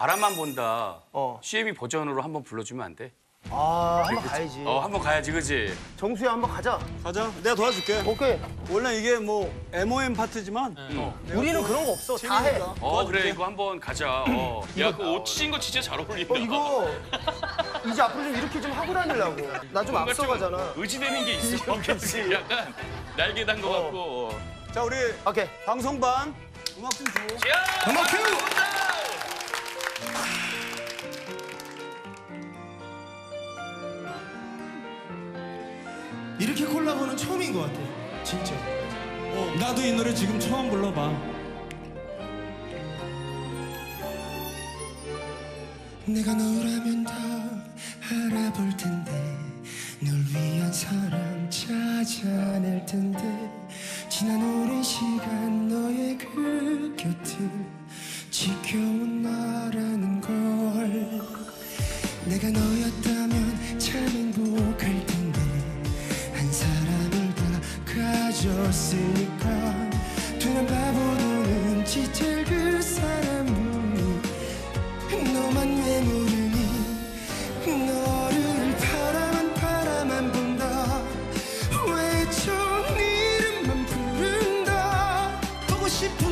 바람만 본다. 어. CM이 버전으로 한번 불러주면 안 돼? 아, 한번 가야지. 어, 한번 가야지, 그지? 정수야, 한번 가자. 가자. 내가 도와줄게. 오케이. 원래 이게 뭐 MOM 파트지만 우리는 그런 거 없어. 다 해. 재밌으니까. 어, 그래, 이거 한번 가자. 어. 야, 그옷 찢은 거 진짜 잘 어울린다. 어, 이거 이제 앞으로 좀 이렇게 좀 하고 다니려고. 나 좀 뭔가 좀 앞서가잖아. 의지되는 게 있어. 그치? 약간 날개 단 거 같고. 어. 자 우리 오케이. 방송반 음악 좀 줘. 야! 음악 큐! 이렇게 콜라보는 처음인 것 같아. 진짜. 어. 나도 이 노래 지금 처음 불러봐. 내가 너라면 더 알아볼 텐데 널 위한 사람 찾아낼 텐데 지난 오랜 시간 너의 그 곁을 지켜온 나라는 걸 내가 너였다면 참 행복할 해줬으니까 되는 바보는 지칠 그 사람이 너만 왜 모르니? 너를 바라만 바라만 본다. 왜좀 이름만 부른다? 보고 싶어